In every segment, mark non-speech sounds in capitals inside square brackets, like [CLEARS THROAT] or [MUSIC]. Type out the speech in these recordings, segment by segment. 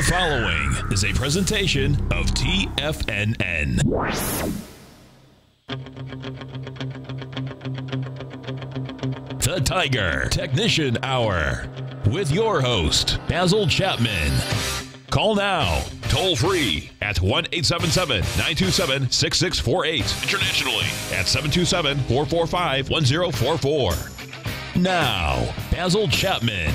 The following is a presentation of TFNN. The Tiger Technician Hour with your host, Basil Chapman. Call now, toll free at 1 877 927 6648. Internationally at 727 445 1044. Now, Basil Chapman.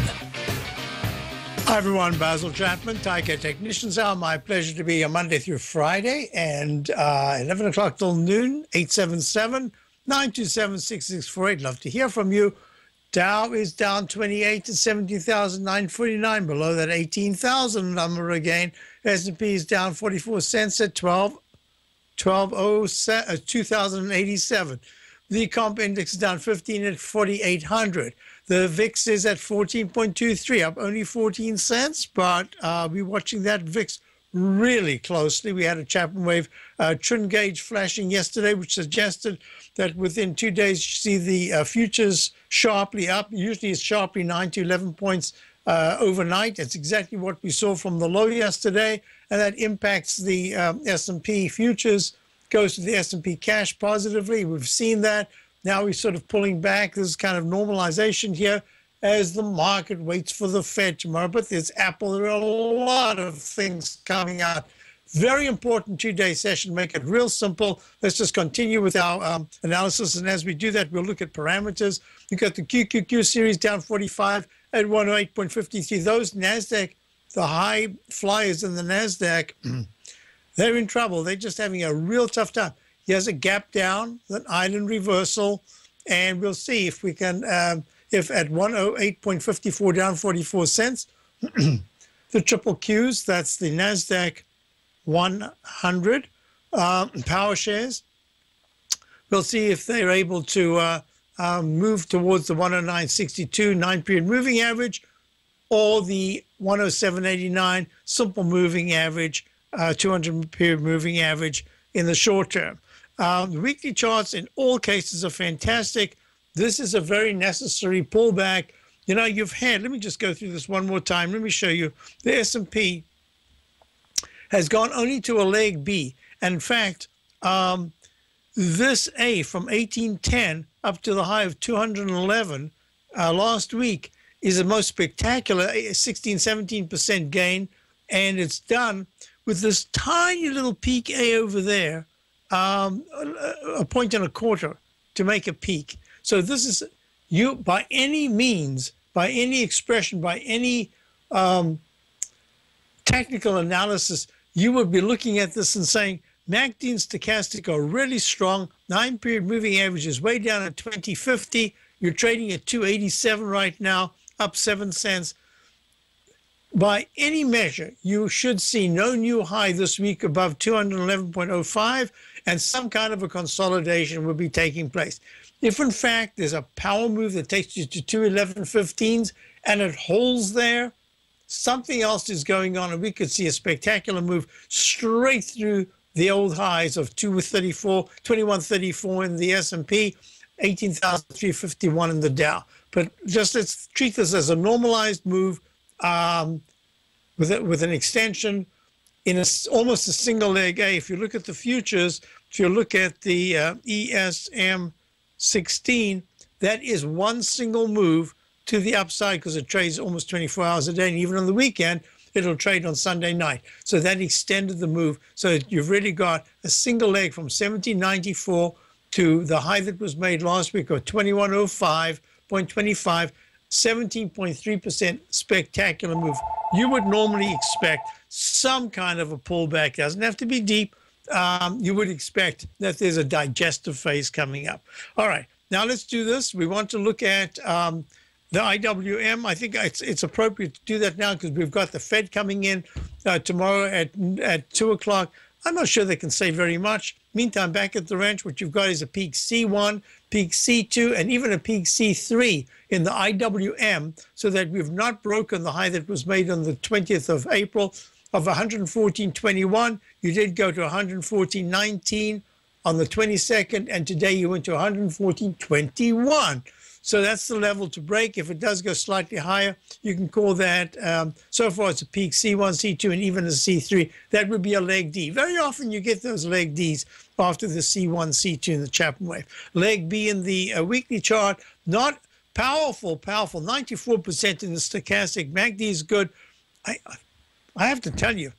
Hi everyone, Basil Chapman, Tiger Technicians Hour. My pleasure to be here Monday through Friday and uh, 11 o'clock till noon, 877 927 6648. Love to hear from you. Dow is down 28 to 70,949, below that 18,000 number again. S&P is down 44 cents at 12, 12 uh, 2087. The comp index is down 15 at 4,800. The VIX is at 14.23, up only 14 cents, but uh, we're watching that VIX really closely. We had a Chapman wave uh, trend gauge flashing yesterday, which suggested that within two days you see the uh, futures sharply up. Usually it's sharply 9 to 11 points uh, overnight. That's exactly what we saw from the low yesterday, and that impacts the um, S&P futures, goes to the S&P cash positively. We've seen that. Now we're sort of pulling back. There's kind of normalization here as the market waits for the Fed tomorrow. But there's Apple. There are a lot of things coming out. Very important two-day session. Make it real simple. Let's just continue with our um, analysis. And as we do that, we'll look at parameters. You've got the QQQ series down 45 at 108.53. Those NASDAQ, the high flyers in the NASDAQ, [CLEARS THROAT] they're in trouble. They're just having a real tough time. He has a gap down, an island reversal, and we'll see if we can, um, if at 108.54 down 44 cents, [CLEARS THROAT] the triple Qs, that's the NASDAQ 100 uh, power shares. We'll see if they're able to uh, uh, move towards the 109.62 nine period moving average or the 107.89 simple moving average, uh, 200 period moving average in the short term. Um, the weekly charts in all cases are fantastic. This is a very necessary pullback. You know, you've had. Let me just go through this one more time. Let me show you. The S&P has gone only to a leg B. And in fact, um, this A from 1810 up to the high of 211 uh, last week is the most spectacular 16, 17% gain. And it's done with this tiny little peak A over there um, a point and a quarter to make a peak. So this is you by any means, by any expression, by any um, technical analysis, you would be looking at this and saying MACD and stochastic are really strong. Nine period moving average is way down at 2050. You're trading at 287 right now, up seven cents. By any measure, you should see no new high this week above 211.05 and some kind of a consolidation will be taking place. If in fact there's a power move that takes you to 211.15s and it holds there, something else is going on and we could see a spectacular move straight through the old highs of 234, 2134 in the S&P, 18,351 in the Dow. But just let's treat this as a normalized move um, with, a, with an extension in a, almost a single leg A. If you look at the futures, if you look at the uh, ESM 16, that is one single move to the upside because it trades almost 24 hours a day. And even on the weekend, it'll trade on Sunday night. So that extended the move. So you've really got a single leg from 1794 to the high that was made last week of 2105.25, 17.3% spectacular move. You would normally expect some kind of a pullback. It doesn't have to be deep. Um, you would expect that there's a digestive phase coming up. All right, now let's do this. We want to look at um, the IWM. I think it's, it's appropriate to do that now because we've got the Fed coming in uh, tomorrow at at two o'clock. I'm not sure they can say very much. Meantime, back at the ranch, what you've got is a peak C1, peak C2, and even a peak C3 in the IWM, so that we've not broken the high that was made on the 20th of April of 114.21. You did go to 114.19 on the 22nd, and today you went to 114.21. So that's the level to break. If it does go slightly higher, you can call that, um, so far it's a peak C1, C2, and even a C3. That would be a leg D. Very often you get those leg Ds after the C1, C2 in the Chapman wave. Leg B in the uh, weekly chart, not powerful, powerful, 94% in the stochastic. MACD is good. I, I have to tell you,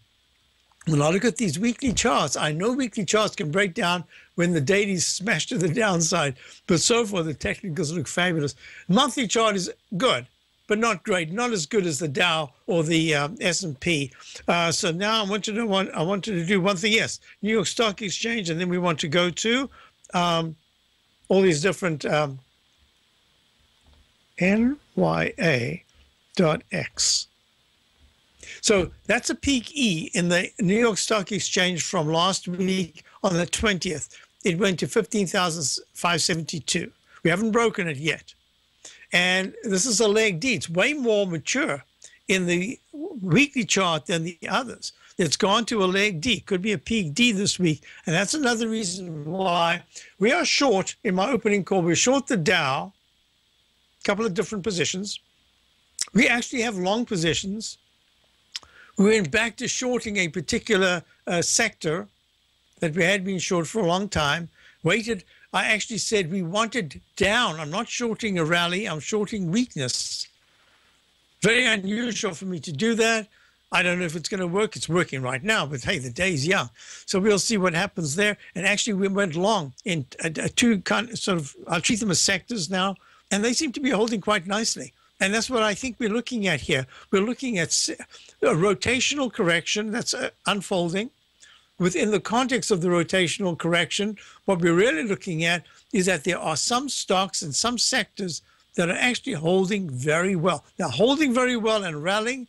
when I look at these weekly charts, I know weekly charts can break down when the daily's smashed to the downside, but so far the technicals look fabulous. Monthly chart is good, but not great, not as good as the Dow or the um, S&P. Uh, so now I want to know one. I to do one thing. Yes, New York Stock Exchange, and then we want to go to um, all these different um, NYA.X. So that's a peak E in the New York Stock Exchange from last week on the 20th. It went to 15,572. We haven't broken it yet. And this is a leg D. It's way more mature in the weekly chart than the others. It's gone to a leg D. Could be a peak D this week. And that's another reason why we are short in my opening call. We're short the Dow, a couple of different positions. We actually have long positions we went back to shorting a particular uh, sector that we had been short for a long time, waited. I actually said we wanted down. I'm not shorting a rally, I'm shorting weakness. Very unusual for me to do that. I don't know if it's going to work. It's working right now, but hey, the day's young. So we'll see what happens there. And actually, we went long in uh, uh two kind of sort of, I'll treat them as sectors now, and they seem to be holding quite nicely. And that's what I think we're looking at here. We're looking at a rotational correction that's uh, unfolding. Within the context of the rotational correction, what we're really looking at is that there are some stocks and some sectors that are actually holding very well. Now, holding very well and rallying,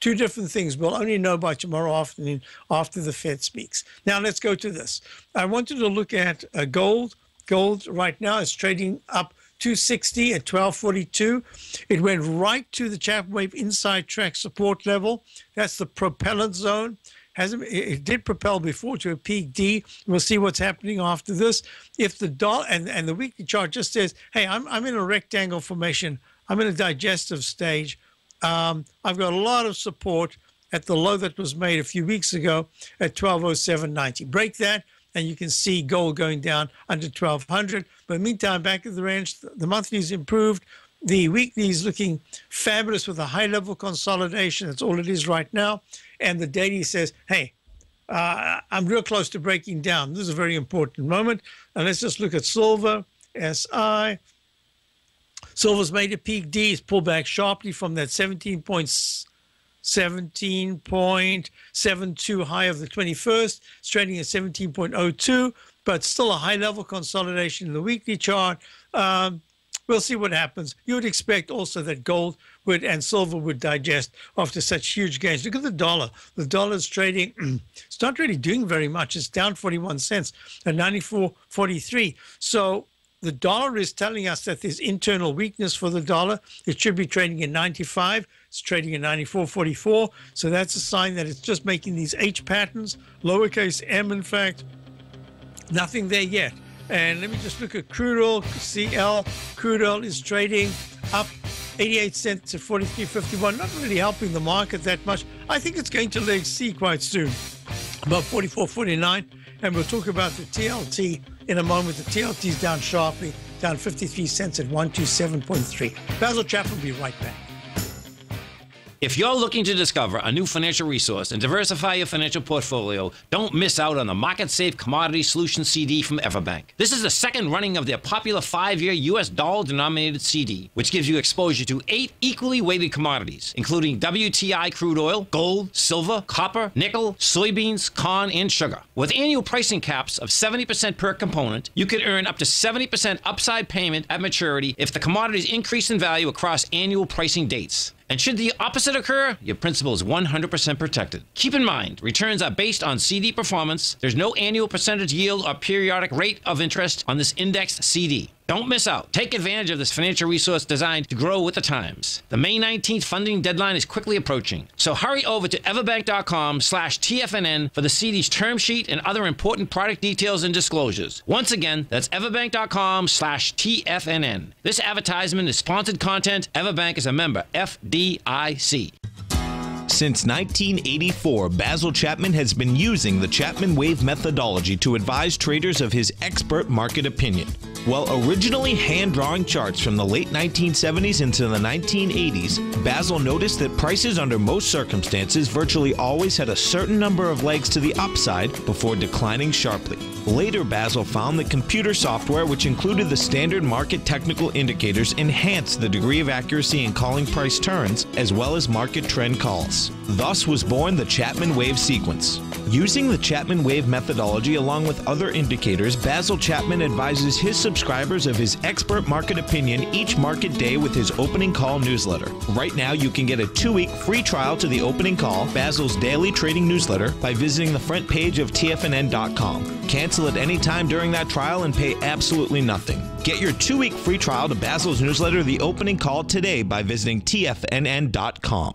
two different things. We'll only know by tomorrow afternoon after the Fed speaks. Now, let's go to this. I wanted to look at uh, gold. Gold right now is trading up 260 at 1242. It went right to the Chapman Wave inside track support level. That's the propellant zone. Hasn't it did propel before to a peak D. We'll see what's happening after this. If the dollar and, and the weekly chart just says, hey, I'm I'm in a rectangle formation. I'm in a digestive stage. Um, I've got a lot of support at the low that was made a few weeks ago at 1207.90. Break that, and you can see gold going down under 1200. But meantime, back at the range, the monthly's improved. The weekly is looking fabulous with a high level consolidation. That's all it is right now. And the daily says, hey, uh, I'm real close to breaking down. This is a very important moment. And let's just look at silver, SI. Silver's made a peak D. It's pulled back sharply from that 17 points. 17.72 high of the 21st. It's trading at 17.02 but still a high level consolidation in the weekly chart. Um, we'll see what happens. You would expect also that gold would and silver would digest after such huge gains. Look at the dollar. The dollar is trading, [CLEARS THROAT] it's not really doing very much. It's down 41 cents at 94.43. So the dollar is telling us that there's internal weakness for the dollar. It should be trading at 95. It's trading at 94.44. So that's a sign that it's just making these H patterns, lowercase m, in fact, nothing there yet. And let me just look at crude oil, CL. Crude oil is trading up 88 cents to 43.51, not really helping the market that much. I think it's going to leg C quite soon, about 44.49. And we'll talk about the TLT in a moment. The TLT is down sharply, down 53 cents at 127.3. Basil Chapman will be right back. If you're looking to discover a new financial resource and diversify your financial portfolio, don't miss out on the Market Safe Commodity Solution CD from Everbank. This is the second running of their popular five year US dollar denominated CD, which gives you exposure to eight equally weighted commodities, including WTI crude oil, gold, silver, copper, nickel, soybeans, corn, and sugar. With annual pricing caps of 70% per component, you can earn up to 70% upside payment at maturity if the commodities increase in value across annual pricing dates. And should the opposite occur, your principal is 100% protected. Keep in mind, returns are based on CD performance. There's no annual percentage yield or periodic rate of interest on this indexed CD. Don't miss out. Take advantage of this financial resource designed to grow with the times. The May 19th funding deadline is quickly approaching, so hurry over to everbank.com slash TFNN for the CD's term sheet and other important product details and disclosures. Once again, that's everbank.com slash TFNN. This advertisement is sponsored content. Everbank is a member, FDIC. Since 1984, Basil Chapman has been using the Chapman Wave methodology to advise traders of his expert market opinion. While originally hand drawing charts from the late 1970s into the 1980s, Basil noticed that prices under most circumstances virtually always had a certain number of legs to the upside before declining sharply. Later, Basil found that computer software, which included the standard market technical indicators, enhanced the degree of accuracy in calling price turns as well as market trend calls. Thus was born the Chapman Wave sequence. Using the Chapman Wave methodology along with other indicators, Basil Chapman advises his subscribers of his expert market opinion each market day with his opening call newsletter. Right now, you can get a two week free trial to the opening call, Basil's daily trading newsletter, by visiting the front page of TFNN.com. Cancel at any time during that trial and pay absolutely nothing. Get your two week free trial to Basil's newsletter, The Opening Call, today by visiting TFNN.com.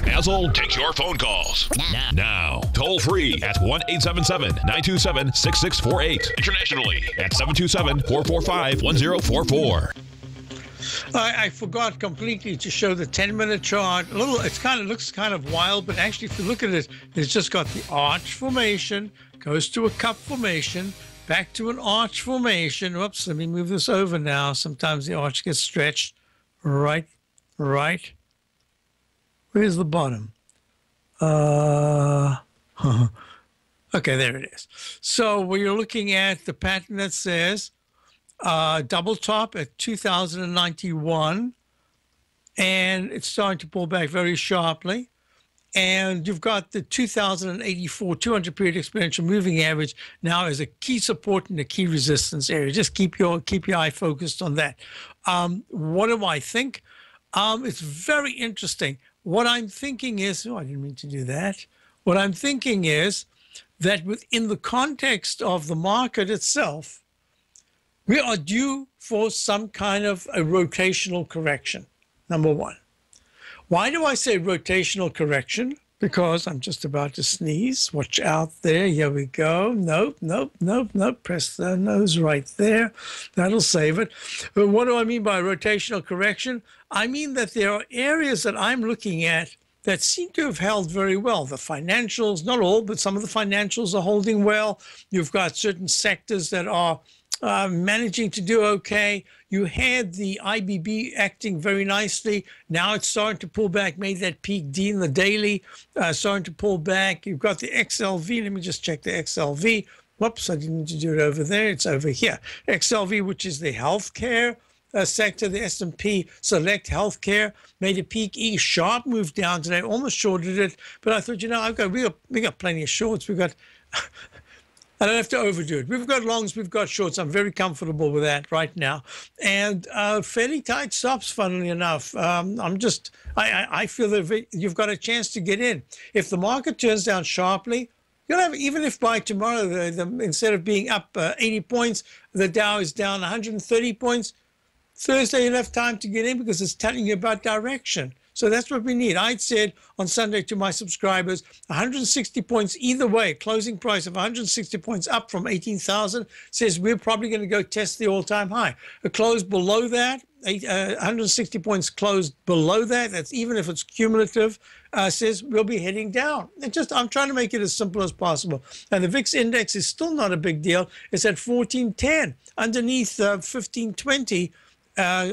Basil takes your phone calls. Now. now. Toll free at 1 877 927 6648. Internationally at 727 445 1044. I, I, forgot completely to show the 10 minute chart. A little, it kind of looks kind of wild, but actually, if you look at it, it's just got the arch formation, goes to a cup formation, back to an arch formation. Whoops, let me move this over now. Sometimes the arch gets stretched. Right, right. Where's the bottom? Uh, [LAUGHS] okay, there it is. So we're looking at the pattern that says uh, double top at 2091, and it's starting to pull back very sharply. And you've got the 2084 200 period exponential moving average now as a key support and a key resistance area. Just keep your keep your eye focused on that. Um, what do I think? Um, it's very interesting. What I'm thinking is, oh, I didn't mean to do that. What I'm thinking is that within the context of the market itself, we are due for some kind of a rotational correction, number one. Why do I say rotational correction? Because I'm just about to sneeze. Watch out there. Here we go. Nope, nope, nope, nope. Press the nose right there. That'll save it. But what do I mean by rotational correction? I mean that there are areas that I'm looking at that seem to have held very well. The financials, not all, but some of the financials are holding well. You've got certain sectors that are uh, managing to do okay. You had the IBB acting very nicely. Now it's starting to pull back, made that peak D in the daily, uh, starting to pull back. You've got the XLV. Let me just check the XLV. Whoops, I didn't need to do it over there. It's over here. XLV, which is the healthcare uh, sector, the S&P Select Healthcare made a peak E sharp move down today, almost shorted it. But I thought, you know, I've got we got we got plenty of shorts. We've got [LAUGHS] I don't have to overdo it. We've got longs, we've got shorts. I'm very comfortable with that right now, and uh, fairly tight stops. Funnily enough, um, I'm just I, I, I feel that you've got a chance to get in. If the market turns down sharply, you'll have even if by tomorrow the, the, instead of being up uh, 80 points, the Dow is down 130 points. Thursday you'll have time to get in because it's telling you about direction. So that's what we need. I said on Sunday to my subscribers 160 points either way, closing price of 160 points up from 18,000 says we're probably going to go test the all time high. A close below that, eight, uh, 160 points closed below that, that's even if it's cumulative, uh, says we'll be heading down. It just I'm trying to make it as simple as possible. And the VIX index is still not a big deal. It's at 1410 underneath uh, 1520. Uh,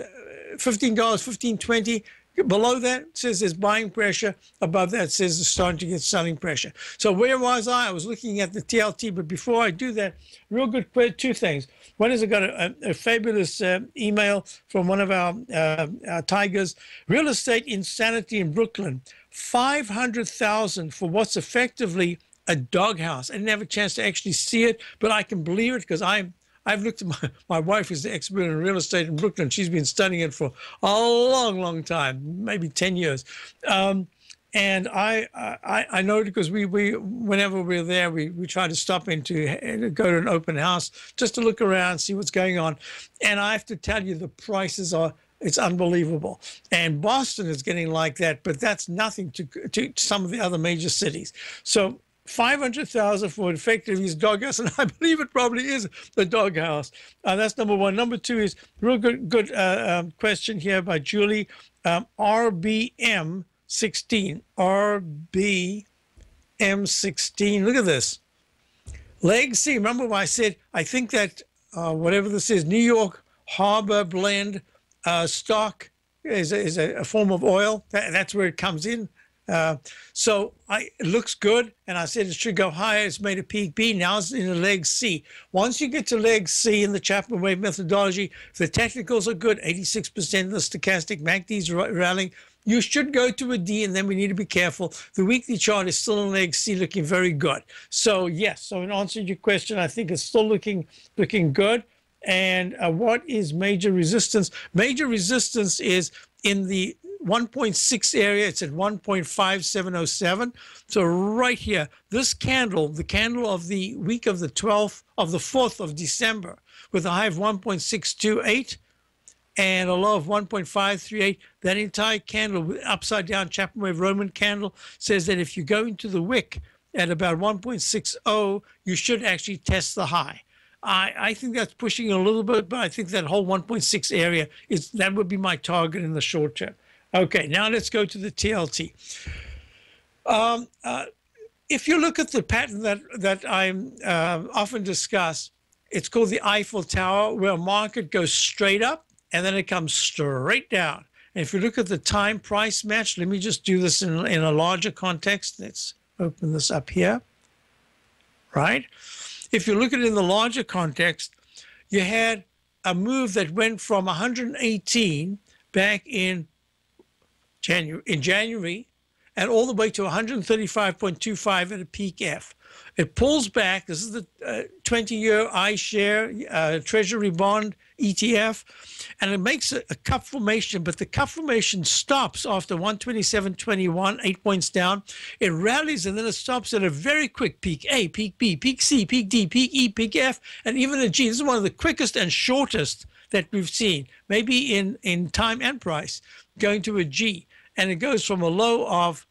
$15, 1520 Below that says there's buying pressure. Above that says it's starting to get selling pressure. So where was I? I was looking at the TLT. But before I do that, real good two things. One is I got a, a, a fabulous uh, email from one of our, uh, our tigers. Real estate insanity in Brooklyn. 500,000 for what's effectively a doghouse. I didn't have a chance to actually see it, but I can believe it because I'm I've looked at my, my wife is the expert in real estate in Brooklyn. She's been studying it for a long, long time, maybe 10 years. Um, and I, I, I know because we, we, whenever we're there, we, we try to stop into, go to an open house just to look around, see what's going on. And I have to tell you, the prices are, it's unbelievable. And Boston is getting like that, but that's nothing to, to some of the other major cities. So 500,000 for effectively his doghouse, and I [LAUGHS] believe it probably is the doghouse. Uh, that's number one. Number two is real good good uh, um, question here by Julie. Um, RBM 16. RBM 16. Look at this. Leg C. Remember I said I think that uh, whatever this is, New York Harbor Blend uh, stock is, a, is a, a form of oil. That, that's where it comes in. Uh, so I, it looks good, and I said it should go higher. It's made a peak B. Now it's in a leg C. Once you get to leg C in the Chapman wave methodology, the technicals are good, 86% of the stochastic MACD's rallying. You should go to a D, and then we need to be careful. The weekly chart is still in leg C, looking very good. So yes, so in answer to your question, I think it's still looking looking good. And uh, what is major resistance? Major resistance is in the 1.6 area. It's at 1.5707. So right here, this candle, the candle of the week of the 12th of the 4th of December, with a high of 1.628 and a low of 1.538. That entire candle, upside down Chapman wave Roman candle, says that if you go into the wick at about 1.60, you should actually test the high. I, I think that's pushing a little bit, but I think that whole 1.6 area is that would be my target in the short term. Okay, now let's go to the TLT. Um, uh, if you look at the pattern that that I uh, often discuss, it's called the Eiffel Tower, where a market goes straight up and then it comes straight down. And if you look at the time price match, let me just do this in, in a larger context. Let's open this up here. Right? If you look at it in the larger context, you had a move that went from 118 back in January, in January and all the way to 135.25 at a peak F. It pulls back. This is the uh, 20 year iShare uh, Treasury bond ETF, and it makes a, a, cup formation, but the cup formation stops after 127.21, eight points down. It rallies and then it stops at a very quick peak A, peak B, peak C, peak D, peak E, peak F, and even a G. This is one of the quickest and shortest that we've seen, maybe in, in time and price, going to a G and it goes from a low of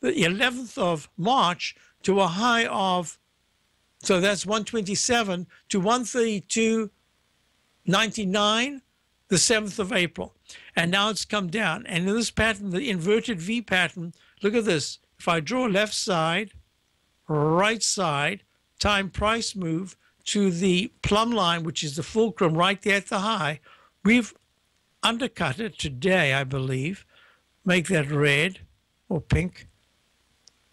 the 11th of March to a high of, so that's 127 to 132.99 the 7th of April. And now it's come down. And in this pattern, the inverted V pattern, look at this. If I draw left side, right side, time price move to the plumb line, which is the fulcrum right there at the high, we've undercut it today, I believe, make that red or pink,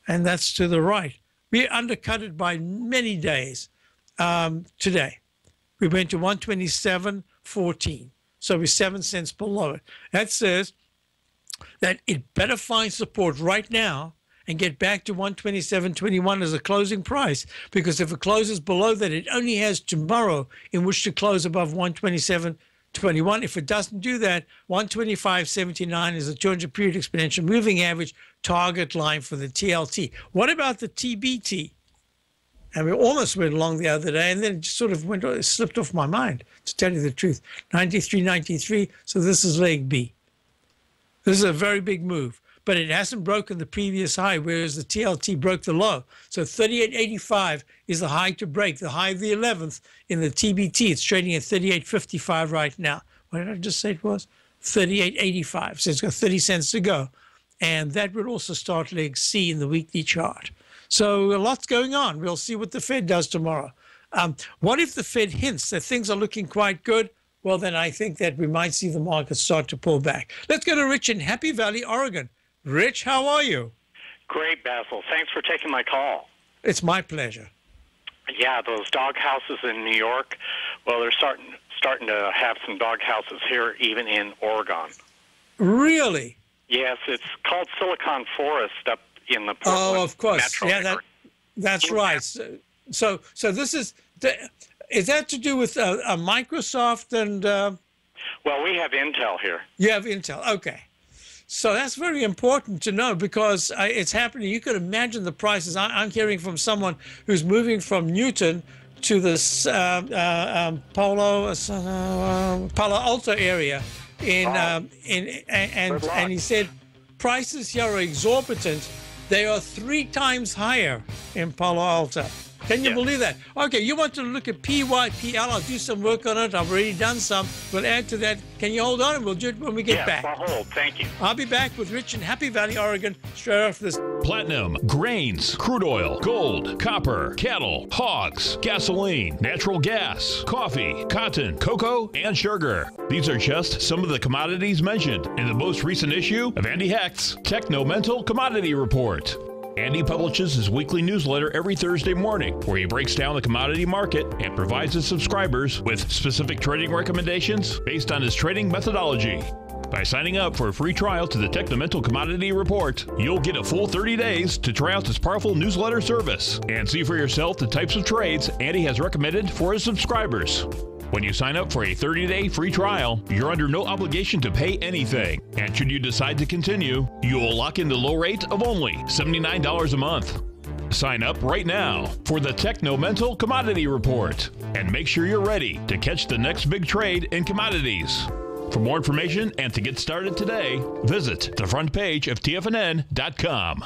and that's to the right. We undercut it by many days um, today. We went to 127.14, so we're seven cents below it. That says that it better find support right now and get back to 127.21 as a closing price because if it closes below that, it only has tomorrow in which to close above 127. 21. If it doesn't do that, 125.79 is a 200 period exponential moving average target line for the TLT. What about the TBT? And we almost went along the other day, and then it just sort of went, it slipped off my mind, to tell you the truth. 93.93, so this is leg B. This is a very big move, but it hasn't broken the previous high, whereas the TLT broke the low. So 38.85 is the high to break. The high of the 11th in the TBT, it's trading at 38.55 right now. What did I just say it was? 38.85. So it's got 30 cents to go. And that would also start leg C in the weekly chart. So a lot's going on. We'll see what the Fed does tomorrow. Um, what if the Fed hints that things are looking quite good? Well, then I think that we might see the market start to pull back. Let's go to Rich in Happy Valley, Oregon. Rich, how are you? Great, Basil. Thanks for taking my call. It's my pleasure. Yeah, those dog houses in New York, well, they're starting starting to have some dog houses here, even in Oregon. Really? Yes, it's called Silicon Forest up in the Portland oh, of course, yeah, that, that's right. So, so, so this is is that to do with uh, uh, Microsoft and? Uh, well, we have Intel here. You have Intel, okay. So that's very important to know because uh, it's happening. You could imagine the prices. I, am hearing from someone who's moving from Newton to this uh, uh, um, Palo uh, Palo Alto area in um, in and and, and he said prices here are exorbitant. They are three times higher in Palo Alto. Can you yeah. believe that? Okay, you want to look at PYPL? I'll do some work on it. I've already done some. We'll add to that. Can you hold on and we'll do it when we get yeah, back? I'll hold. Thank you. I'll be back with Rich in Happy Valley, Oregon, straight after this. Platinum, grains, crude oil, gold, copper, cattle, hogs, gasoline, natural gas, coffee, cotton, cocoa, and sugar. These are just some of the commodities mentioned in the most recent issue of Andy Hecht's Technomental Commodity Report. Andy publishes his weekly newsletter every Thursday morning, where he breaks down the commodity market and provides his subscribers with specific trading recommendations based on his trading methodology. By signing up for a free trial to the Technomental Commodity Report, you'll get a full 30 days to try out this powerful newsletter service and see for yourself the types of trades Andy has recommended for his subscribers. When you sign up for a 30 day free trial, you're under no obligation to pay anything. And should you decide to continue, you will lock in the low rate of only $79 a month. Sign up right now for the Technomental Commodity Report and make sure you're ready to catch the next big trade in commodities. For more information and to get started today, visit the front page of TFNN.com.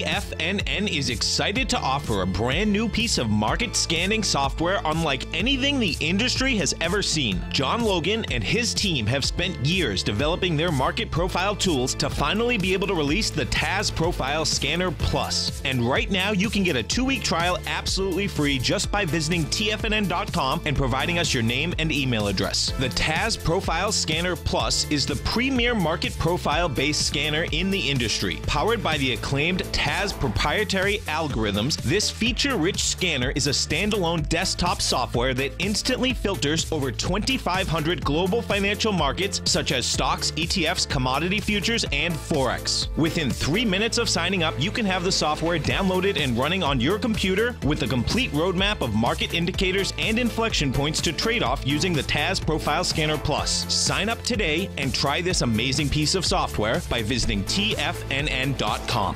TFNN is excited to offer a brand new piece of market scanning software unlike anything the industry has ever seen. John Logan and his team have spent years developing their market profile tools to finally be able to release the TAS Profile Scanner Plus. And right now, you can get a two week trial absolutely free just by visiting TFNN.com and providing us your name and email address. The TAS Profile Scanner Plus is the premier market profile based scanner in the industry, powered by the acclaimed TAS has proprietary algorithms, this feature rich scanner is a standalone desktop software that instantly filters over 2,500 global financial markets such as stocks, ETFs, commodity futures, and Forex. Within three minutes of signing up, you can have the software downloaded and running on your computer with a complete roadmap of market indicators and inflection points to trade off using the TAS Profile Scanner Plus. Sign up today and try this amazing piece of software by visiting TFNN.com.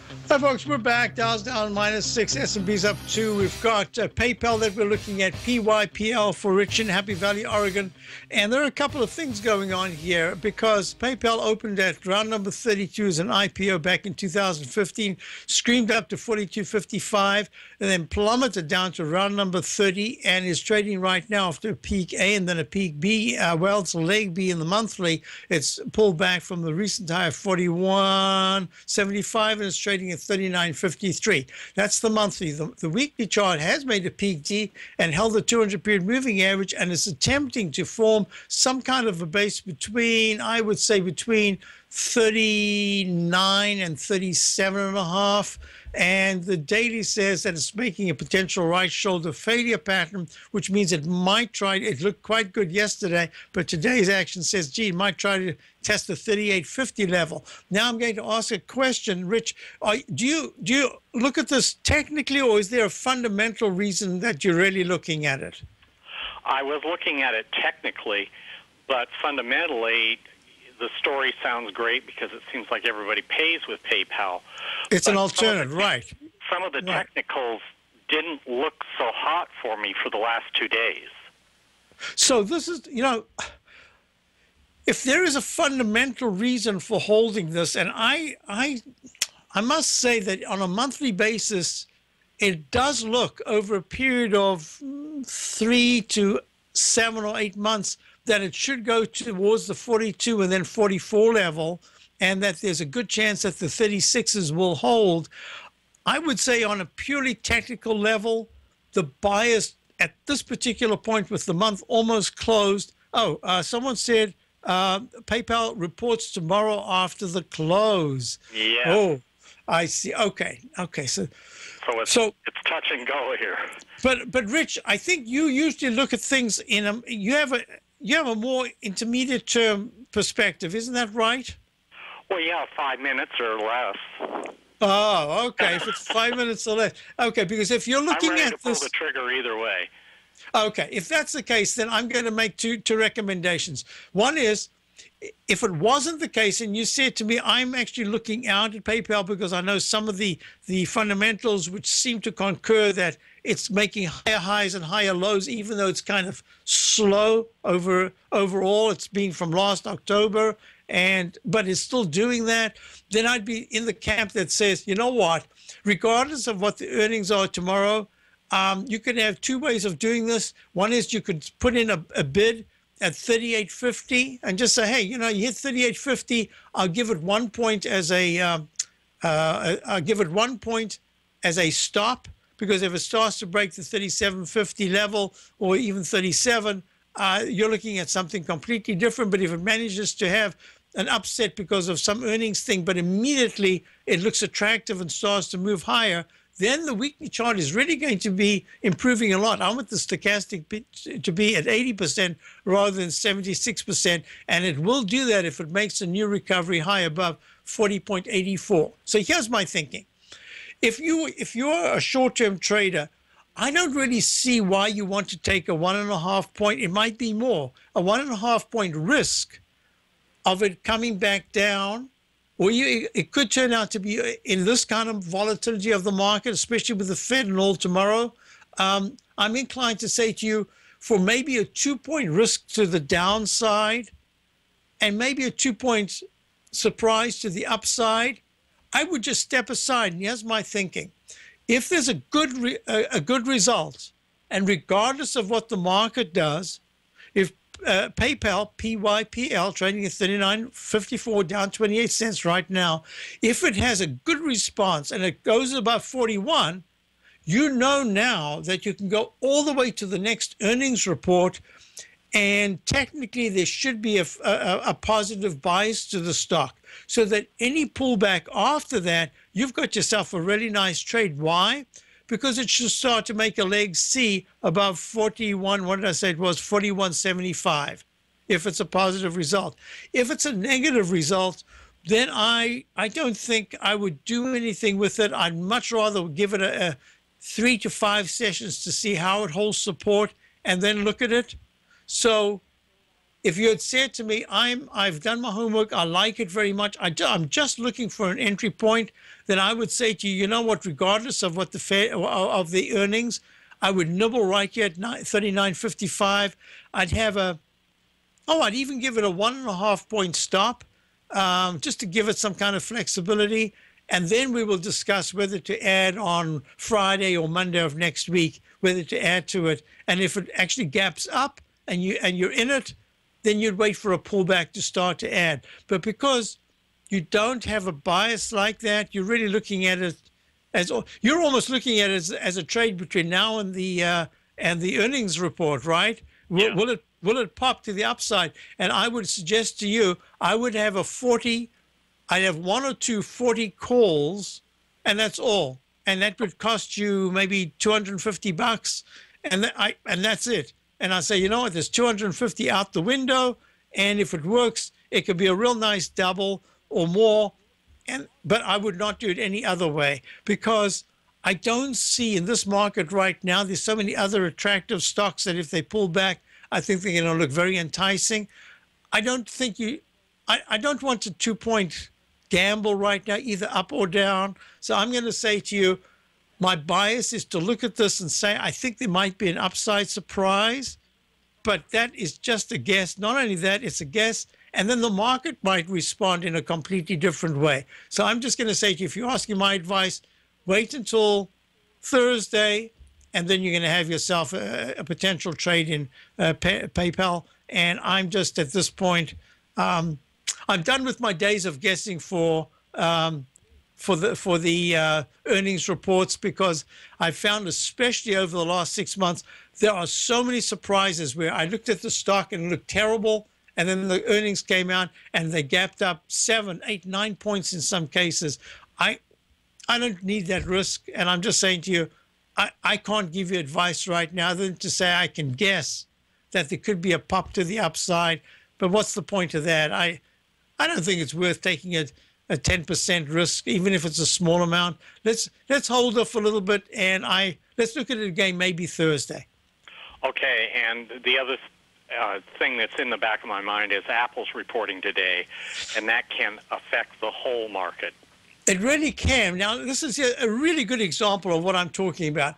Hi, folks. We're back. Dow's down minus six. S&P's up two. We've got uh, PayPal that we're looking at. PYPL for Rich in Happy Valley, Oregon. And there are a couple of things going on here because PayPal opened at round number 32 as an IPO back in 2015, screamed up to 42.55, and then plummeted down to round number 30 and is trading right now after a peak A and then a peak B. Uh, well, it's a leg B in the monthly. It's pulled back from the recent high of 41.75 and it's trading at 39.53. That's the monthly. The, the weekly chart has made a peak D and held the 200 period moving average and is attempting to form some kind of a base between, I would say, between 39 and 37 and a half. And the daily says that it's making a potential right shoulder failure pattern, which means it might try. It looked quite good yesterday, but today's action says, gee, it might try to test the 3850 level. Now I'm going to ask a question, Rich. Are, do you do you look at this technically, or is there a fundamental reason that you're really looking at it? I was looking at it technically, but fundamentally, the story sounds great because it seems like everybody pays with PayPal. It's an alternative, right? Some of the Right. technicals didn't look so hot for me for the last two days. So this is, you know, if there is a fundamental reason for holding this, and I, I, I must say that on a monthly basis, it does look over a period of mm, three to seven or eight months that it should go towards the 42 and then 44 level, and that there's a good chance that the 36s will hold. I would say on a purely technical level, the bias at this particular point with the month almost closed. Oh, uh, someone said uh, PayPal reports tomorrow after the close. Yeah. Oh, I see. Okay. Okay. So, So it's So- it's touch and go here. but but Rich, I think you usually look at things in a you have a you have a more intermediate term perspective, isn't that right? Well, yeah, five minutes or less. Oh, okay. If it's five minutes or less, okay. Because if you're I'm looking ready at to pull this, the trigger either way. Okay, if that's the case, then I'm going to make two two recommendations. One is, if it wasn't the case, and you said to me, I'm actually looking out at PayPal because I know some of the the fundamentals which seem to concur that it's making higher highs and higher lows, even though it's kind of slow over overall. It's been from last October, and but it's still doing that. Then I'd be in the camp that says, you know what, regardless of what the earnings are tomorrow. Um, you can have two ways of doing this. One is you could put in a, a bid at 38.50 and just say, hey, you know, you hit 38.50, I'll give it one point as a, um, uh, I'll give it one point as a stop because if it starts to break the 37.50 level or even 37, uh, you're looking at something completely different. But if it manages to have an upset because of some earnings thing, but immediately it looks attractive and starts to move higher, then the weekly chart is really going to be improving a lot. I want the stochastic to be at 80% rather than 76%, and it will do that if it makes a new recovery high above 40.84. So here's my thinking. If you if you're a short-term trader, I don't really see why you want to take a one and a half point. It might be more a one and a half point risk of it coming back down or you, it could turn out to be in this kind of volatility of the market, especially with the Fed and all tomorrow. Um, I'm inclined to say to you, for maybe a two point risk to the downside and maybe a two point surprise to the upside, I would just step aside. And here's my thinking if there's a good, re- a, good result, and regardless of what the market does, if uh, PayPal, PYPL, trading at 39.54, down 28 cents right now. If it has a good response and it goes above 41, you know now that you can go all the way to the next earnings report, and technically there should be a, a, a positive bias to the stock, so that any pullback after that, you've got yourself a really nice trade. Why? because it should start to make a leg C above 41. What did I say? It was 41.75 if it's a positive result. If it's a negative result, then I I don't think I would do anything with it. I'd much rather give it a, a three to five sessions to see how it holds support and then look at it. So if you had said to me, "I'm I've done my homework, I like it very much, I, am just looking for an entry point," then I would say to you, you know what? Regardless of what the fair of the earnings, I would nibble right here at 39.55. I'd have a oh, I'd even give it a one and a half point stop, um, just to give it some kind of flexibility. And then we will discuss whether to add on Friday or Monday of next week, whether to add to it. And if it actually gaps up and you and you're in it, then you'd wait for a pullback to start to add. But because you don't have a bias like that, you're really looking at it as you're almost looking at it as, as a trade between now and the uh, and the earnings report, right? Will, yeah. will it will it pop to the upside? And I would suggest to you, I would have a 40 I'd have one or two 40 calls, and that's all. And that would cost you maybe 250 bucks, and that, I and that's it. And I say, you know what? There's 250 out the window, and if it works, it could be a real nice double or more. And but I would not do it any other way because I don't see in this market right now. There's so many other attractive stocks that if they pull back, I think they're going to look very enticing. I don't think you. I, I don't want to two point gamble right now, either up or down. So I'm going to say to you, my bias is to look at this and say, I think there might be an upside surprise, but that is just a guess. Not only that, it's a guess. And then the market might respond in a completely different way. So I'm just going to say to you, if you're asking my advice, wait until Thursday, and then you're going to have yourself a, a potential trade in uh, pay, PayPal. And I'm just at this point, um, I'm done with my days of guessing for um, for the for the uh, earnings reports because I found, especially over the last six months, there are so many surprises where I looked at the stock and it looked terrible, and then the earnings came out and they gapped up seven, eight, nine points in some cases. I I don't need that risk, and I'm just saying to you, I, I can't give you advice right now than to say I can guess that there could be a pop to the upside. But what's the point of that? I I don't think it's worth taking a, a 10% risk, even if it's a small amount. Let's let's hold off a little bit, and I let's look at it again maybe Thursday. Okay, and the other uh, thing that's in the back of my mind is Apple's reporting today, and that can affect the whole market. It really can. Now, this is a really good example of what I'm talking about.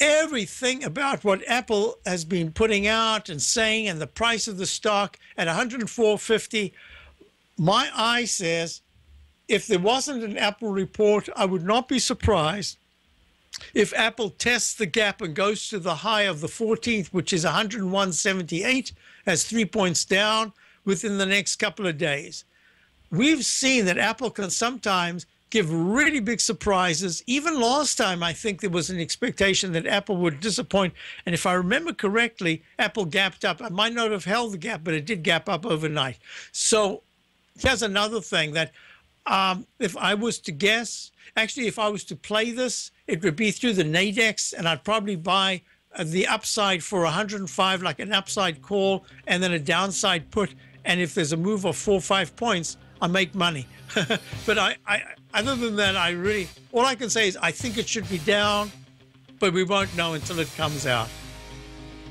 Everything about what Apple has been putting out and saying, and the price of the stock at 104.50 my eye says if there wasn't an Apple report, I would not be surprised if Apple tests the gap and goes to the high of the 14th, which is 101.78, as three points down within the next couple of days. We've seen that Apple can sometimes give really big surprises. Even last time, I think there was an expectation that Apple would disappoint. And if I remember correctly, Apple gapped up. I might not have held the gap, but it did gap up overnight. So here's another thing that um, if I was to guess, actually, if I was to play this, it would be through the Nadex, and I'd probably buy uh, the upside for 105, like an upside call, and then a downside put. And if there's a move of four or five points, I make money. [LAUGHS] but I, I, other than that, I really, all I can say is I think it should be down, but we won't know until it comes out.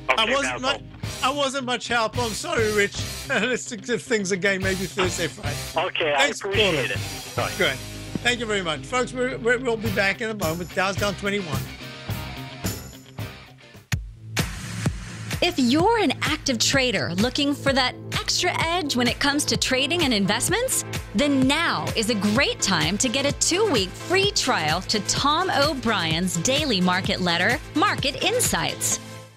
Okay, I wasn't much, I wasn't much help. I'm sorry, Rich. Let's stick to things again, maybe Thursday, [LAUGHS] Friday. Okay, Thanks I appreciate for it. Sorry. Good. Thank you very much. Folks, we will be back in a moment. Dow's down 21. If you're an active trader looking for that extra edge when it comes to trading and investments, then now is a great time to get a two week free trial to Tom O'Brien's daily market letter, Market Insights.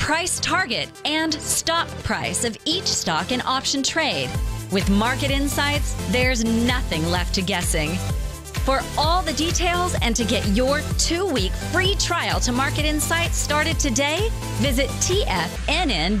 price target, and stop price of each stock and option trade. With market insights, there's nothing left to guessing. For all the details and to get your two week free trial to Market Insights started today, visit TFNN.com.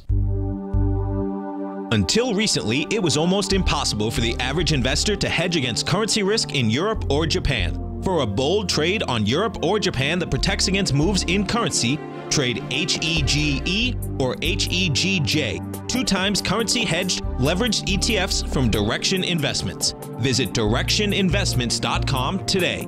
Until recently, it was almost impossible for the average investor to hedge against currency risk in Europe or Japan. For a bold trade on Europe or Japan that protects against moves in currency, trade HEGE or HEGJ, two times currency hedged leveraged ETFs from Direxion Investments. Visit direxioninvestments.com today.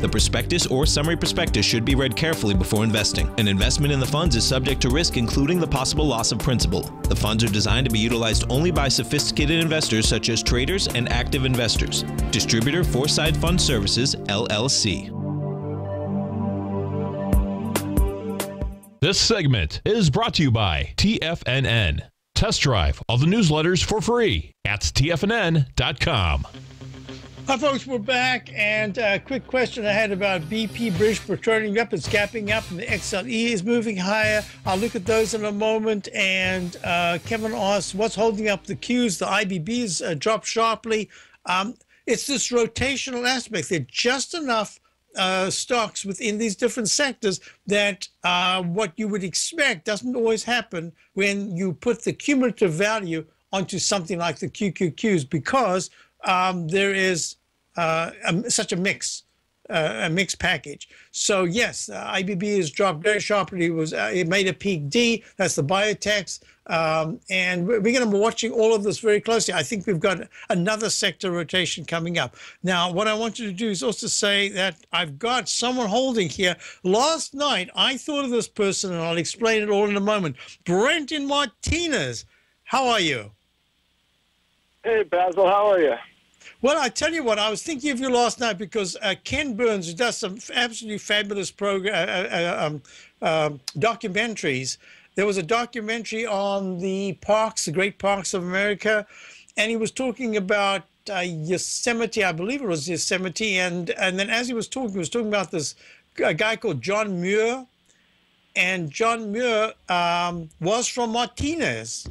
The prospectus or summary prospectus should be read carefully before investing. An investment in the funds is subject to risk, including the possible loss of principal. The funds are designed to be utilized only by sophisticated investors such as traders and active investors. Distributor Foreside Fund Services, LLC. This segment is brought to you by TFNN. Test drive all the newsletters for free at TFNN.com. Hi, folks. We're back. And a quick question I had about BP British Petroleum up. It's gapping up, and the XLE is moving higher. I'll look at those in a moment. And uh, Kevin asked, what's holding up the Qs? The IBBs uh, dropped sharply. Um, it's this rotational aspect. They're just enough uh, stocks within these different sectors that uh, what you would expect doesn't always happen when you put the cumulative value onto something like the QQQs because um, there is uh, a, such a mix. Uh, a mixed package. So yes, uh, IBB has dropped very sharply. It was uh, it made a peak D. That's the biotechs, um, and we're, we're going to be watching all of this very closely. I think we've got another sector rotation coming up. Now, what I want you to do is also say that I've got someone holding here. Last night, I thought of this person, and I'll explain it all in a moment. Brenton Martinez, how are you? Hey, Basil, how are you? Well, I tell you what, I was thinking of you last night because uh, Ken Burns, does some absolutely fabulous program, uh, uh, um, um, documentaries. There was a documentary on the parks, the great parks of America, and he was talking about uh, Yosemite, I believe it was Yosemite, and and then as he was talking, he was talking about this a guy called John Muir, and John Muir um, was from Martinez.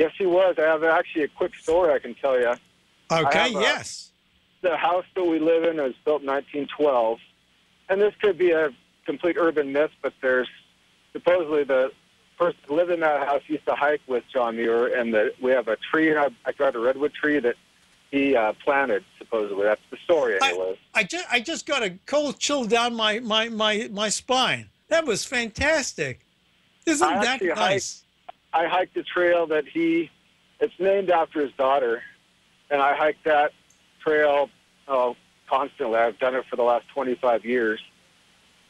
Yes, he was. I have actually a quick story I can tell you. Okay, uh, yes. The house that we live in was built in 1912, and this could be a complete urban myth, but there's supposedly the person who lived in that house used to hike with John Muir, and the, we have a tree, I, I got a redwood tree that he uh, planted. Supposedly, that's the story, anyway. I, I just I just got a cold chill down my my my, my spine. That was fantastic. Isn't that nice? I hiked a trail that he. It's named after his daughter, and I hiked that trail uh, constantly. I've done it for the last 25 years,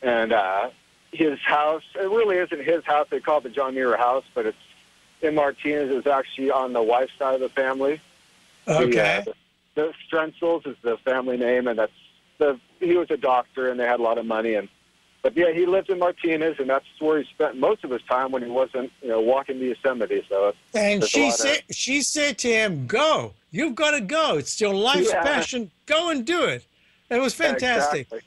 and uh, his house. It really isn't his house. They call it the John Muir house, but it's in Martinez. It's actually on the wife's side of the family. Okay. The, uh, the Strentzels is the family name, and that's the. He was a doctor, and they had a lot of money, and but yeah, he lived in Martinez, and that's where he spent most of his time when he wasn't, you know, walking the Yosemite. So And she lot of- said she said to him, "Go, you've got to go. It's your life's Yeah. passion. Go and do it." It was fantastic. Exactly.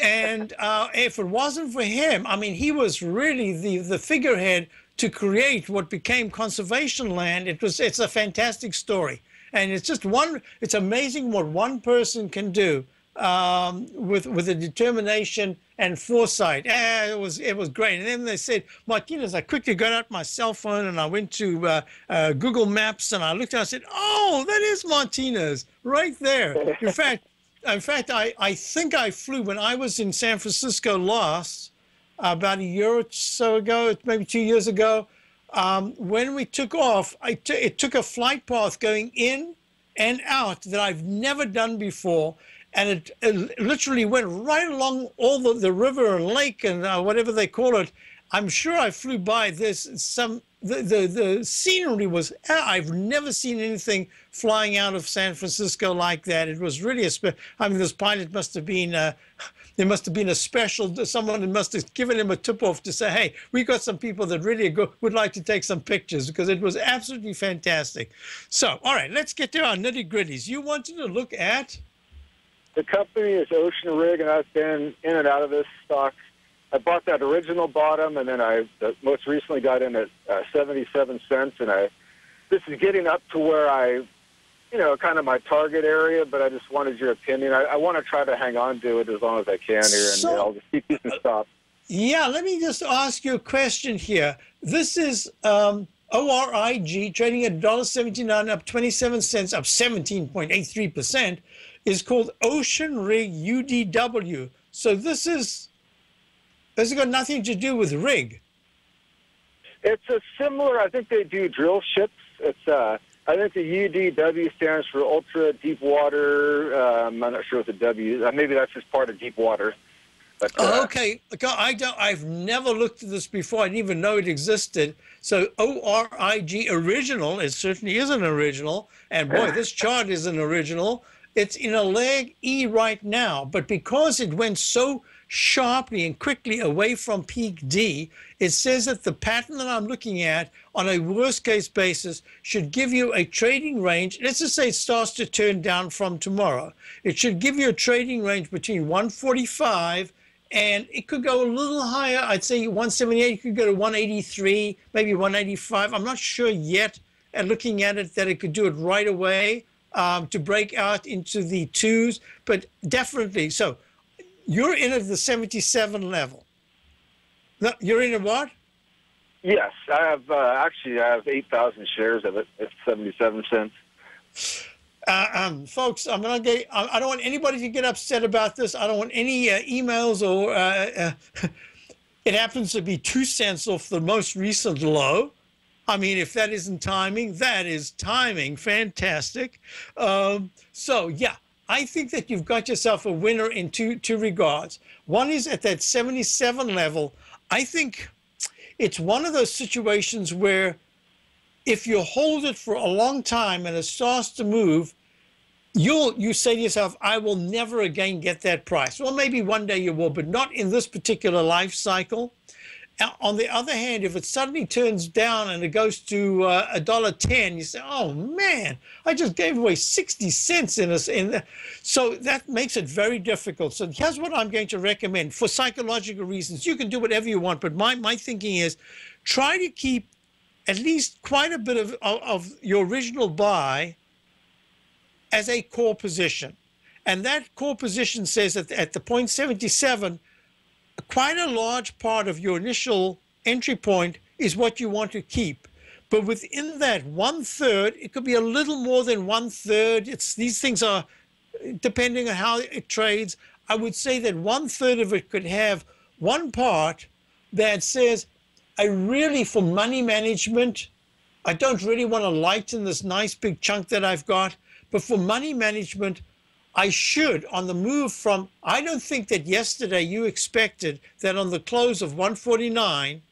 And uh, if it wasn't for him, I mean, he was really the the figurehead to create what became conservation land. It was it's a fantastic story, and it's just one. It's amazing what one person can do um, with with a determination and foresight. Ah, it was it was great. And then they said, Martinez, I quickly got out my cell phone and I went to uh, uh, Google Maps and I looked and I said, oh, that is Martinez right there. In [LAUGHS] fact, in fact, I, I think I flew when I was in San Francisco last, about a year or so ago, maybe two years ago. Um, when we took off, it took a flight path going in and out that I've never done before and it, it, literally went right along all the, the river and lake and uh, whatever they call it. I'm sure I flew by this. Some the, the the scenery was. I've never seen anything flying out of San Francisco like that. It was really a. I mean, this pilot must have been. Uh, [LAUGHS] there must have been a special. Someone must have given him a tip off to say, "Hey, we got some people that really go, would like to take some pictures because it was absolutely fantastic." So, all right, let's get to our nitty gritties. You wanted to look at the company is Ocean Rig, and I've been in and out of this stock. I bought that original bottom, and then I uh, most recently got in at uh, 77 cents, and I this is getting up to where I, you know, kind of my target area. But I just wanted your opinion. I, I want to try to hang on to it as long as I can here, and so, know, I'll just keep using stop. Yeah, let me just ask you a question here. This is um, ORIG trading at $1.79, up 27 cents, up 17.83 percent is called Ocean Rig UDW. So this is this has got nothing to do with rig. It's a similar. I think they do drill ships. It's uh, I think the UDW stands for ultra deep water. Um, I'm not sure what the W. Uh, maybe that's just part of deep water. But, uh, oh, okay, I don't. I've never looked at this before. I didn't even know it existed. So O R I G original. It certainly is an original. And boy, [LAUGHS] this chart is an original. It's in a leg E right now, but because it went so sharply and quickly away from peak D, it says that the pattern that I'm looking at on a worst case basis should give you a trading range. Let's just say it starts to turn down from tomorrow. It should give you a trading range between 145 and it could go a little higher. I'd say 178, it could go to 183, maybe 185. I'm not sure yet at looking at it that it could do it right away um, to break out into the twos, but definitely. So you're in at the 77 level. No, you're in at what? Yes, I have uh, actually I have 8,000 shares of it at 77 cents. Uh, um, folks, I'm gonna get. I don't want anybody to get upset about this. I don't want any uh, emails or. Uh, uh [LAUGHS] it happens to be two cents off the most recent low. I mean, if that isn't timing, that is timing. Fantastic. Um, so, yeah, I think that you've got yourself a winner in two, two regards. One is at that 77 level. I think it's one of those situations where if you hold it for a long time and it starts to move, you'll you say to yourself, I will never again get that price. Well, maybe one day you will, but not in this particular life cycle. On the other hand, if it suddenly turns down and it goes to uh, a dollar ten, you say, "Oh man, I just gave away sixty cents in this." In the... so that makes it very difficult. So here's what I'm going to recommend for psychological reasons. You can do whatever you want, but my my thinking is, try to keep at least quite a bit of of, of your original buy as a core position, and that core position says that at the point seventy seven quite a large part of your initial entry point is what you want to keep. But within that one third, it could be a little more than one third. It's these things are depending on how it trades. I would say that one third of it could have one part that says, I really, for money management, I don't really want to lighten this nice big chunk that I've got, but for money management, I should, on the move from, I don't think that yesterday you expected that on the close of 149,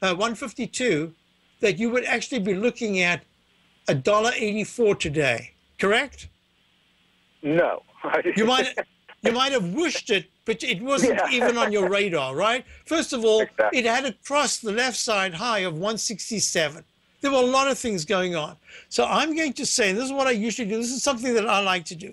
uh, 152, that you would actually be looking at a dollar 84 today, correct? No. [LAUGHS] you might you might have wished it, but it wasn't yeah. even on your radar, right? First of all, exactly. it had crossed the left side high of 167. There were a lot of things going on. So I'm going to say, this is what I usually do. This is something that I like to do.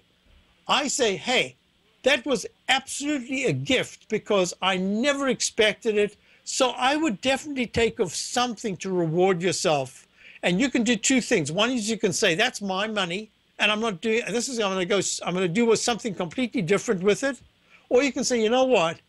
I say, hey, that was absolutely a gift because I never expected it. So I would definitely take of something to reward yourself. And you can do two things. One is you can say, that's my money and I'm not doing this is I'm going to go I'm going to do something completely different with it, or you can say, you know what,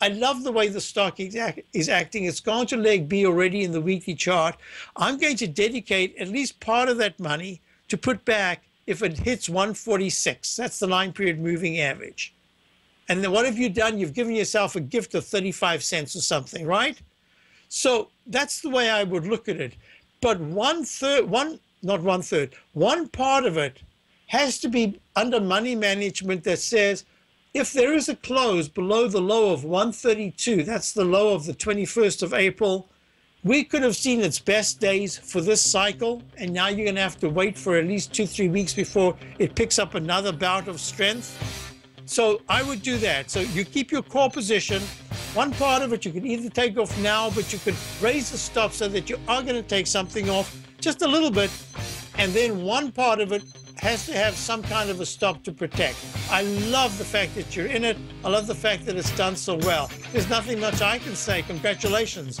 I love the way the stock is, is acting. It's gone to leg B already in the weekly chart. I'm going to dedicate at least part of that money to put back if it hits 146. That's the nine period moving average. And then what have you done? You've given yourself a gift of 35 cents or something, right? So that's the way I would look at it. But one third, one, not one third, one part of it has to be under money management that says if there is a close below the low of 132, that's the low of the 21st of April, we could have seen its best days for this cycle, and now you're going to have to wait for at least two, three weeks before it picks up another bout of strength. So I would do that. So you keep your core position. One part of it you can either take off now, but you could raise the stop so that you are going to take something off just a little bit. And then one part of it has to have some kind of a stop to protect. I love the fact that you're in it. I love the fact that it's done so well. There's nothing much I can say. Congratulations.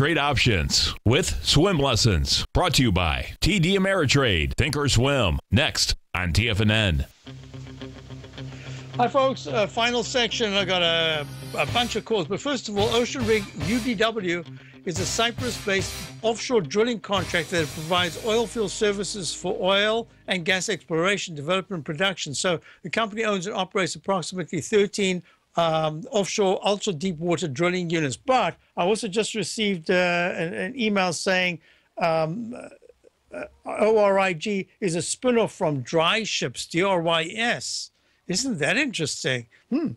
trade options with swim lessons. Brought to you by TD Ameritrade. Think or swim. Next on TFNN. Hi, folks. Uh, final section. I got a, a bunch of calls, but first of all, Ocean Rig UDW is a Cyprus-based offshore drilling contractor that provides oil field services for oil and gas exploration, development, and production. So the company owns and operates approximately 13 um, offshore ultra deep water drilling units. But I also just received uh, an, an, email saying um, uh, ORIG is a spin-off from Dryships, D-R-Y-S. Isn't that interesting? Hmm.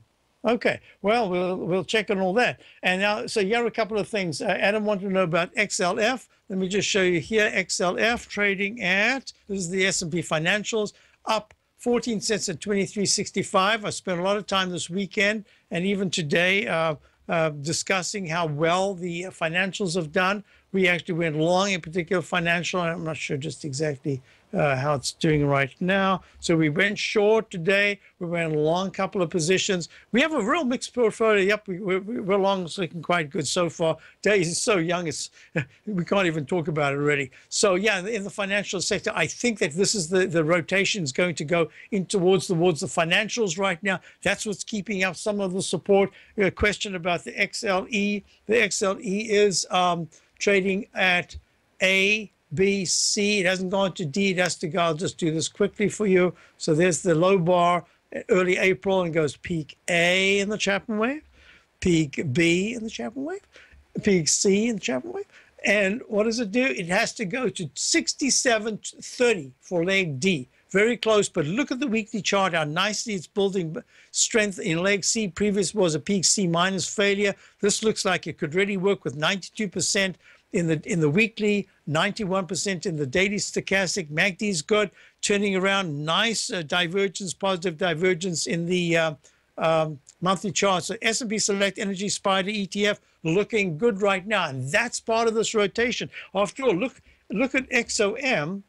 Okay. Well, we'll we'll check on all that. And now, so here are a couple of things. Uh, Adam wanted to know about XLF. Let me just show you here. XLF trading at this is the S&P financials up 14 cents at 23.65. I spent a lot of time this weekend and even today uh, uh, discussing how well the financials have done. We actually went long in particular financial. I'm not sure just exactly uh, how it's doing right now. So we went short today. We went long a couple of positions. We have a real mixed portfolio. Yep, we, we, we're long, looking quite good so far. [LAUGHS] Days is so young, it's [LAUGHS] we can't even talk about it already. So yeah, in the financial sector, I think that this is the the rotation is going to go in towards towards the financials right now. That's what's keeping up some of the support. A question about the XLE. The XLE is um, trading at a B, C. It hasn't gone to D. It has to go. I'll just do this quickly for you. So there's the low bar uh, early April and goes peak A in the Chapman wave, peak B in the Chapman wave, peak C in the Chapman wave. And what does it do? It has to go to 67.30 for leg D. Very close, but look at the weekly chart, how nicely it's building strength in leg C. Previous was a peak C minus failure. This looks like it could really work with 92% in the in the weekly, 91% in the daily stochastic. MACD is good, turning around. Nice uh, divergence, positive divergence in the uh, um, monthly chart. So S&P Select Energy Spider ETF looking good right now, and that's part of this rotation. After all, look look at XOM.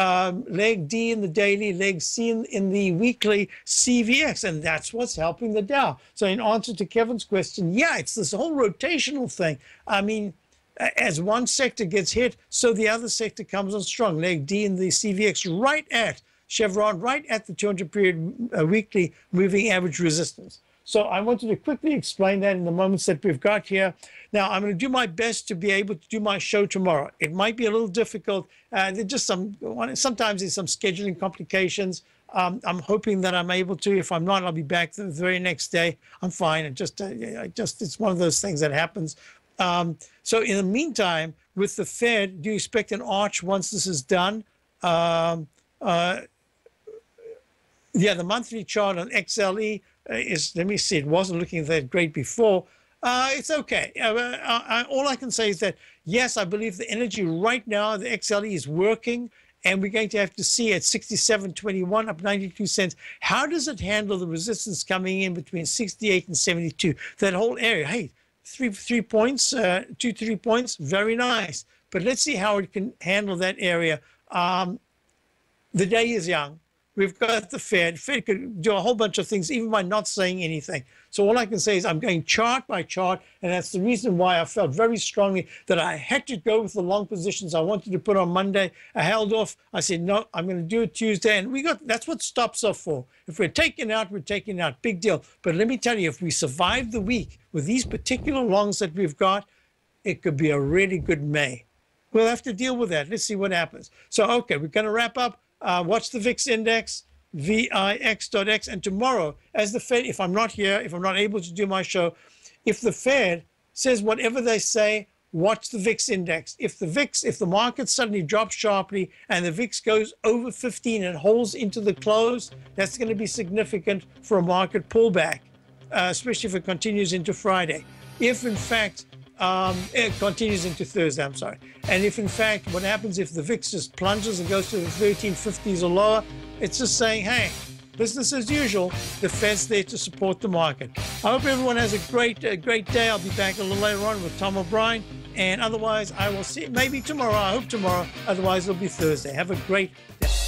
Um, leg D in the daily, leg C in, in, the weekly CVX, and that's what's helping the Dow. So, in answer to Kevin's question, yeah, it's this whole rotational thing. I mean, as one sector gets hit, so the other sector comes on strong. Leg D in the CVX right at Chevron, right at the 200 period uh, weekly moving average resistance. So I wanted to quickly explain that in the moments that we've got here. Now I'm going to do my best to be able to do my show tomorrow. It might be a little difficult. Uh, there's just some sometimes there's some scheduling complications. Um, I'm hoping that I'm able to. If I'm not, I'll be back the very next day. I'm fine. It just, uh, just it's one of those things that happens. Um, so in the meantime, with the Fed, do you expect an arch once this is done? Um, uh, yeah, the monthly chart on XLE uh, is, let me see, it wasn't looking that great before. Uh, it's okay. Uh, uh, all I can say is that, yes, I believe the energy right now, the XLE is working, and we're going to have to see at 67.21 up 92 cents. How does it handle the resistance coming in between 68 and 72? That whole area. Hey, three three points, uh, two three points, very nice. But let's see how it can handle that area. Um, the day is young. We've got the Fed. Fed could do a whole bunch of things even by not saying anything. So all I can say is I'm going chart by chart, and that's the reason why I felt very strongly that I had to go with the long positions I wanted to put on Monday. I held off. I said no, I'm going to do it Tuesday, and we got that's what stops are for. If we're taking out, we're taking out. Big deal. But let me tell you, if we survive the week with these particular longs that we've got, it could be a really good May. We'll have to deal with that. Let's see what happens. So okay, we're going to wrap up. Uh, watch the VIX index, VIX.X. And tomorrow, as the Fed, if I'm not here, if I'm not able to do my show, if the Fed says whatever they say, watch the VIX index. If the VIX, if the market suddenly drops sharply and the VIX goes over 15 and holds into the close, that's going to be significant for a market pullback, uh, especially if it continues into Friday. If in fact um, it continues into Thursday, I'm sorry. And if in fact, what happens if the VIX just plunges and goes to the 1350s or lower, it's just saying, hey, business as usual. The Fed's there to support the market. I hope everyone has a great, a great day. I'll be back a little later on with Tom O'Brien. And otherwise, I will see maybe tomorrow. I hope tomorrow. Otherwise, it'll be Thursday. Have a great day.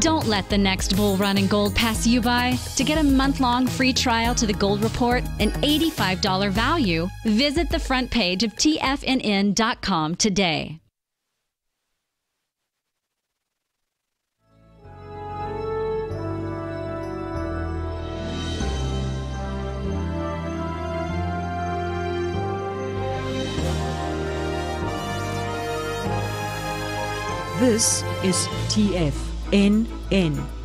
Don't let the next bull run in gold pass you by. To get a month long free trial to the Gold Report, an $85 value, visit the front page of TFNN.com today. This is TFNN.